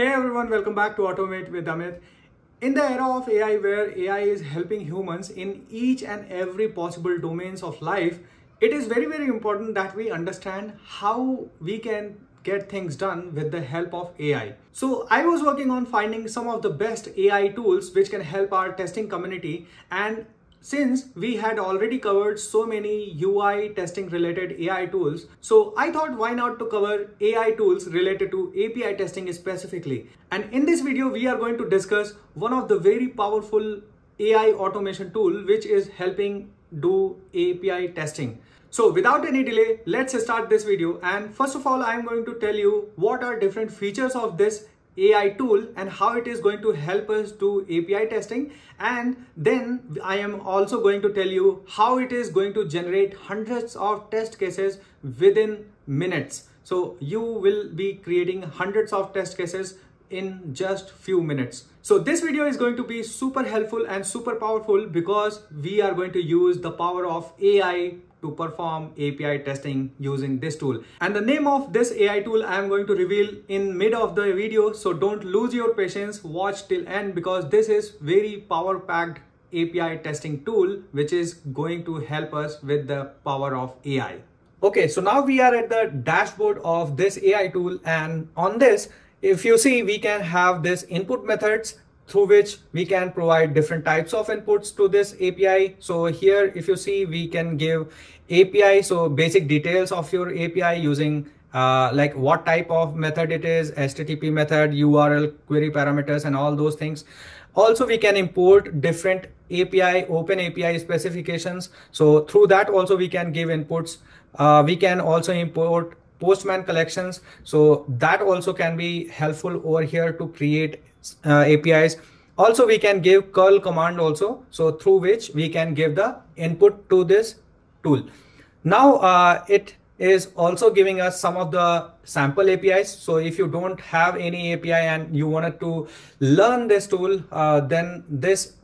Hey everyone, welcome back to Automate with Amit. In the era of AI where AI is helping humans in each and every possible domains of life, it is very very important that we understand how we can get things done with the help of AI. So I was working on finding some of the best AI tools which can help our testing community and since we had already covered so many UI testing related AI tools, so I thought why not to cover AI tools related to API testing specifically. And in this video, we are going to discuss one of the very powerful AI automation tool which is helping do API testing. So without any delay, let's start this video. And first of all, I'm going to tell you what are different features of this AI tool and how it is going to help us do API testing. And then I am also going to tell you how it is going to generate hundreds of test cases within minutes. So you will be creating hundreds of test cases in just few minutes. So this video is going to be super helpful and super powerful because we are going to use the power of AI to perform API testing using this tool. And the name of this AI tool I am going to reveal in mid of the video. So don't lose your patience, watch till end because this is very power packed API testing tool, which is going to help us with the power of AI. Okay, so now we are at the dashboard of this AI tool and on this, if you see, we can have this input methods through which we can provide different types of inputs to this API. So here, if you see, we can give API, so basic details of your API using uh, like what type of method it is, HTTP method, URL, query parameters, and all those things. Also, we can import different API, open API specifications. So through that also we can give inputs. Uh, we can also import postman collections. So that also can be helpful over here to create uh, APIs. Also, we can give curl command also. So through which we can give the input to this tool. Now uh, it is also giving us some of the sample APIs. So if you don't have any API and you wanted to learn this tool, uh, then this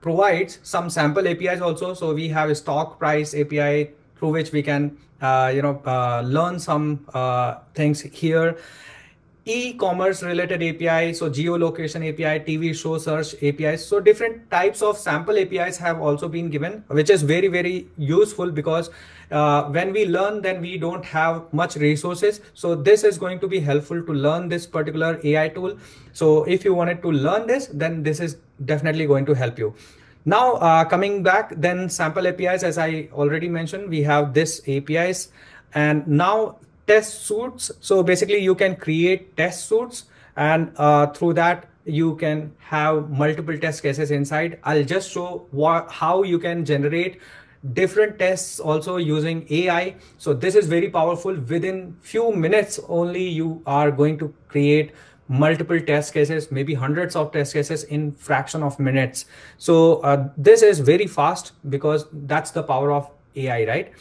provides some sample APIs also. So we have a stock price API through which we can, uh, you know, uh, learn some uh, things here e-commerce related API, so geolocation API, TV show search APIs. So different types of sample APIs have also been given, which is very, very useful because uh, when we learn, then we don't have much resources. So this is going to be helpful to learn this particular AI tool. So if you wanted to learn this, then this is definitely going to help you. Now, uh, coming back, then sample APIs, as I already mentioned, we have this APIs and now test suits. So basically you can create test suits and uh, through that you can have multiple test cases inside. I'll just show how you can generate different tests also using AI. So this is very powerful. Within few minutes only you are going to create multiple test cases, maybe hundreds of test cases in fraction of minutes. So uh, this is very fast because that's the power of AI, right?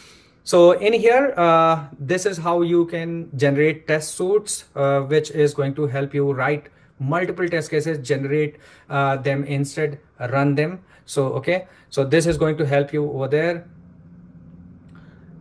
So in here, uh, this is how you can generate test suits, uh, which is going to help you write multiple test cases, generate uh, them instead, run them. So, okay, so this is going to help you over there.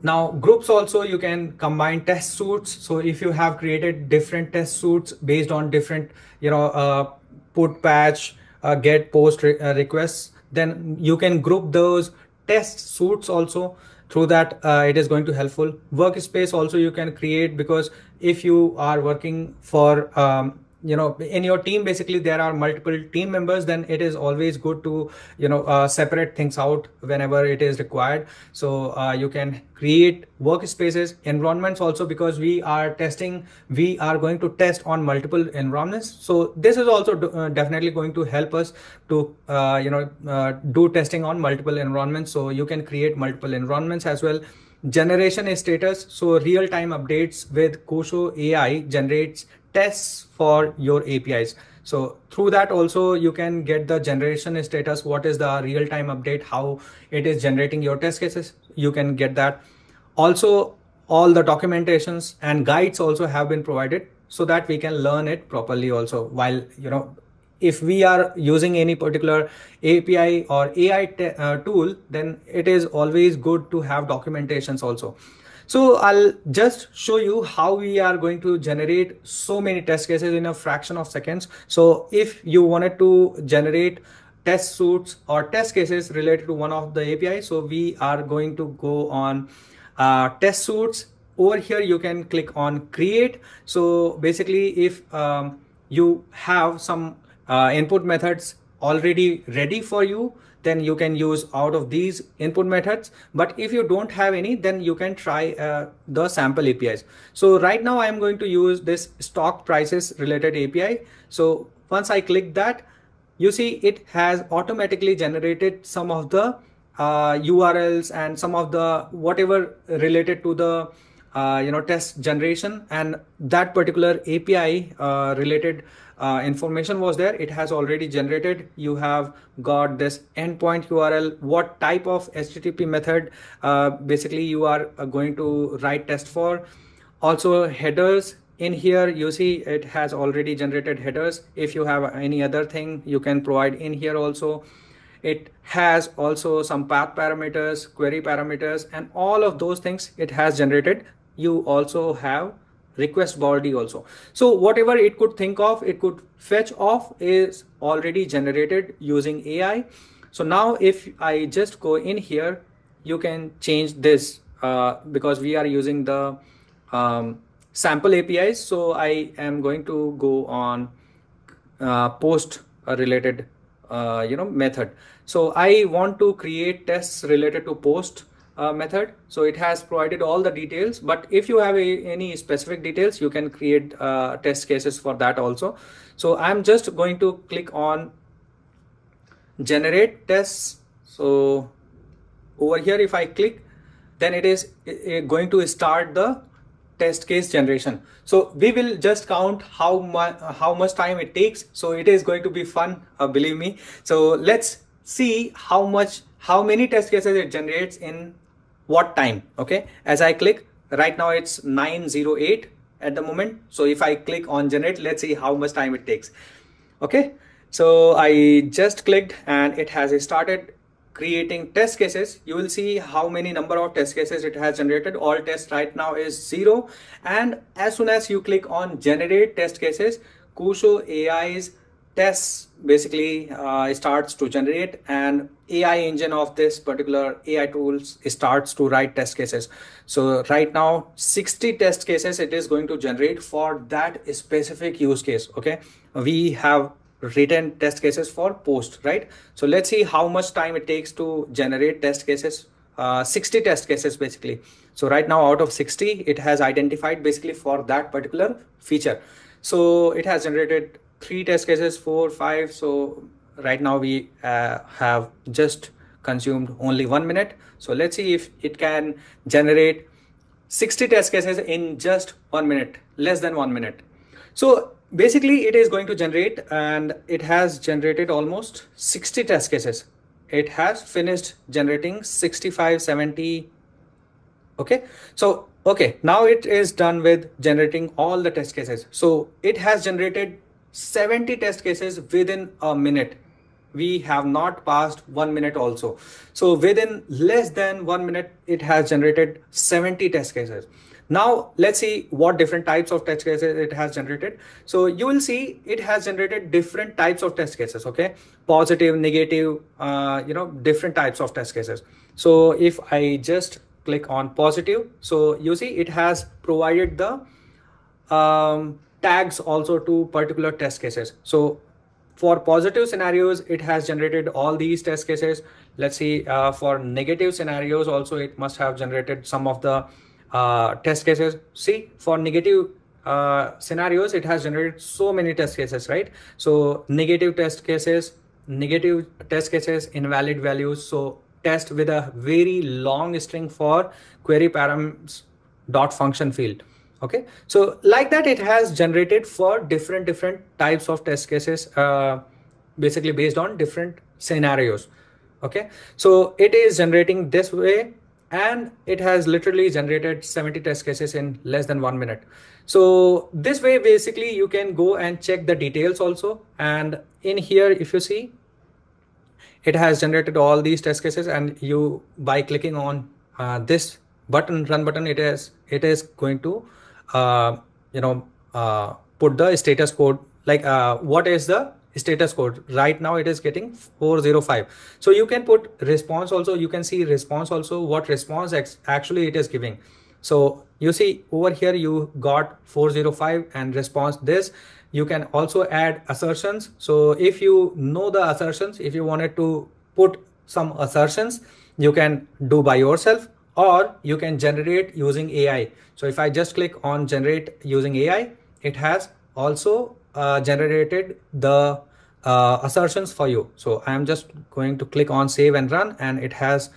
Now groups also you can combine test suits. So if you have created different test suits based on different, you know, uh, put patch, uh, get post re uh, requests, then you can group those test suits also through that uh, it is going to helpful workspace also you can create because if you are working for um, you know in your team basically there are multiple team members then it is always good to you know uh, separate things out whenever it is required. So uh, you can create workspaces environments also because we are testing we are going to test on multiple environments. So this is also uh, definitely going to help us to uh, you know uh, do testing on multiple environments. So you can create multiple environments as well. Generation status so real-time updates with Kusho AI generates tests for your APIs. So through that also you can get the generation status. What is the real time update? How it is generating your test cases. You can get that. Also all the documentations and guides also have been provided so that we can learn it properly also while, you know, if we are using any particular API or AI uh, tool, then it is always good to have documentations also. So I'll just show you how we are going to generate so many test cases in a fraction of seconds. So if you wanted to generate test suits or test cases related to one of the API, so we are going to go on uh, test suits. Over here, you can click on create. So basically, if um, you have some uh, input methods already ready for you, then you can use out of these input methods. But if you don't have any, then you can try uh, the sample APIs. So right now I'm going to use this stock prices related API. So once I click that, you see it has automatically generated some of the uh, URLs and some of the whatever related to the uh, you know test generation and that particular API uh, related uh, information was there. It has already generated. You have got this endpoint url what type of http method uh, basically you are uh, going to write test for. Also headers. In here you see it has already generated headers. If you have any other thing you can provide in here also. It has also some path parameters query parameters and all of those things it has generated. You also have request body also. So whatever it could think of it could fetch off is already generated using ai so now if i just go in here you can change this uh, because we are using the um, sample apis so i am going to go on uh, post related uh, you know method. So i want to create tests related to post uh, method. So it has provided all the details, but if you have a, any specific details, you can create uh, test cases for that also. So I'm just going to click on generate tests. So over here, if I click, then it is going to start the test case generation. So we will just count how much how much time it takes. So it is going to be fun, uh, believe me. So let's see how much how many test cases it generates in what time okay? As i click right now it's 908 at the moment. So if i click on generate let's see how much time it takes okay? So i just clicked and it has started creating test cases. You will see how many number of test cases it has generated. All tests right now is zero. And as soon as you click on generate test cases Kusho AI's tests basically uh, starts to generate and AI engine of this particular AI tools starts to write test cases. So right now 60 test cases it is going to generate for that specific use case. Okay. We have written test cases for post, right? So let's see how much time it takes to generate test cases. Uh, 60 test cases basically. So right now out of 60, it has identified basically for that particular feature. So it has generated three test cases, four, five. So right now we uh, have just consumed only one minute. So let's see if it can generate 60 test cases in just one minute, less than one minute. So basically it is going to generate and it has generated almost 60 test cases. It has finished generating 65, 70. Okay. So, okay. Now it is done with generating all the test cases. So it has generated 70 test cases within a minute. We have not passed one minute also. So within less than one minute it has generated 70 test cases. Now let's see what different types of test cases it has generated. So you will see it has generated different types of test cases okay? Positive negative uh, you know different types of test cases. So if i just click on positive so you see it has provided the um, tags also to particular test cases. So for positive scenarios, it has generated all these test cases. Let's see uh, for negative scenarios also, it must have generated some of the uh, test cases. See for negative uh, scenarios, it has generated so many test cases, right? So negative test cases, negative test cases, invalid values. So test with a very long string for query params dot function field okay? So like that it has generated for different different types of test cases uh, basically based on different scenarios. Okay? So it is generating this way and it has literally generated 70 test cases in less than one minute. So this way basically you can go and check the details also. And in here if you see it has generated all these test cases and you by clicking on uh, this button run button it is it is going to you know uh, put the status code like uh, what is the status code? Right now it is getting 405 so you can put response also you can see response also what response actually it is giving. So you see over here you got 405 and response this. You can also add assertions. So if you know the assertions if you wanted to put some assertions you can do by yourself or you can generate using ai so if i just click on generate using ai it has also uh, generated the uh, assertions for you so i am just going to click on save and run and it has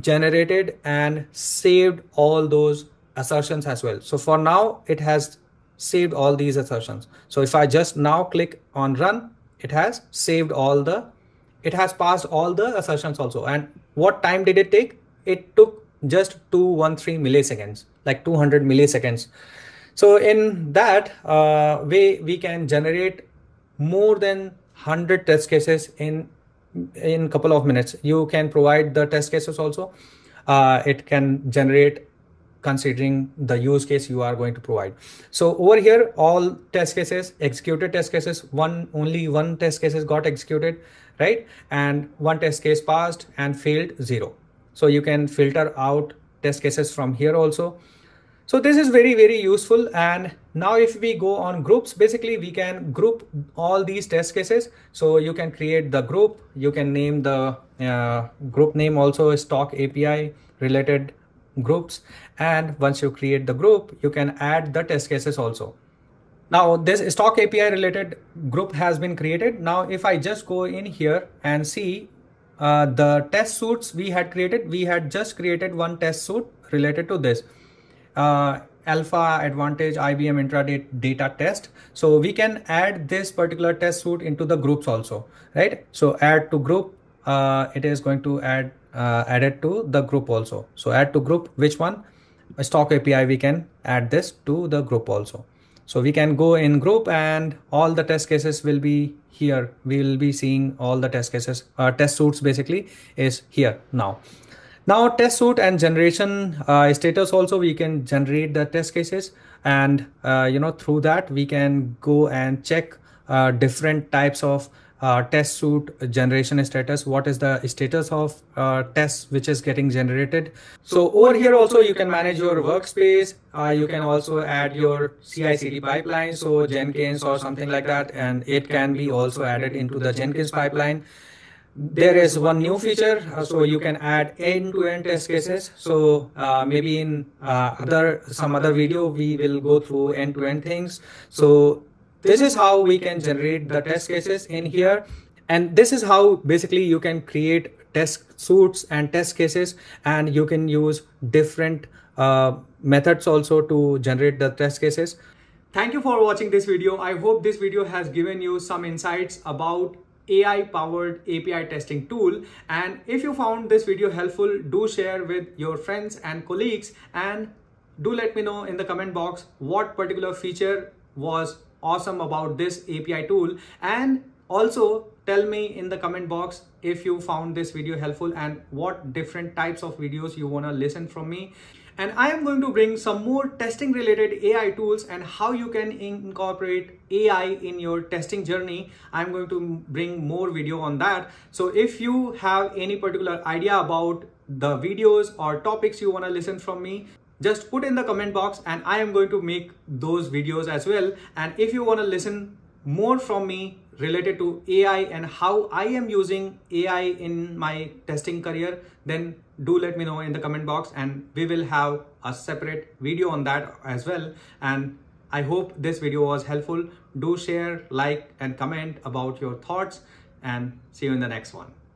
generated and saved all those assertions as well. So for now, it has saved all these assertions. So if I just now click on run, it has saved all the, it has passed all the assertions also. And what time did it take? It took just 213 milliseconds, like 200 milliseconds. So in that uh, way, we can generate more than 100 test cases in in couple of minutes. You can provide the test cases also. Uh, it can generate considering the use case you are going to provide. So over here all test cases executed test cases one only one test cases got executed right? And one test case passed and failed zero so you can filter out test cases from here also so this is very, very useful. And now if we go on groups, basically we can group all these test cases. So you can create the group, you can name the uh, group name also stock API related groups. And once you create the group, you can add the test cases also. Now this stock API related group has been created. Now if I just go in here and see uh, the test suits we had created, we had just created one test suit related to this uh, Alpha Vantage IBM intraday data test. So we can add this particular test suite into the groups also, right? So add to group, uh, it is going to add uh, added to the group also. So add to group, which one? A stock API, we can add this to the group also. So we can go in group and all the test cases will be here. We will be seeing all the test cases, uh, test suits basically is here now. Now test suit and generation uh, status also we can generate the test cases and uh, you know through that we can go and check uh, different types of uh, test suite generation status. What is the status of uh, tests which is getting generated? So over here also you can manage your workspace. Uh, you can also add your ci cd pipeline. So jenkins or something like that. And it can be also added into the jenkins pipeline. There is one new feature. Uh, so you can add end-to-end test cases. So uh, maybe in uh, other some other video we will go through end-to-end things. So this is how we can generate the test cases in here. And this is how basically you can create test suits and test cases. And you can use different uh, methods also to generate the test cases. Thank you for watching this video. I hope this video has given you some insights about AI powered API testing tool. And if you found this video helpful, do share with your friends and colleagues. And do let me know in the comment box what particular feature was awesome about this API tool and also tell me in the comment box if you found this video helpful and what different types of videos you want to listen from me and I am going to bring some more testing related AI tools and how you can incorporate AI in your testing journey. I'm going to bring more video on that. So if you have any particular idea about the videos or topics you want to listen from me, just put in the comment box and I am going to make those videos as well. And if you want to listen more from me related to AI and how I am using AI in my testing career, then do let me know in the comment box and we will have a separate video on that as well. And I hope this video was helpful. Do share, like, and comment about your thoughts and see you in the next one.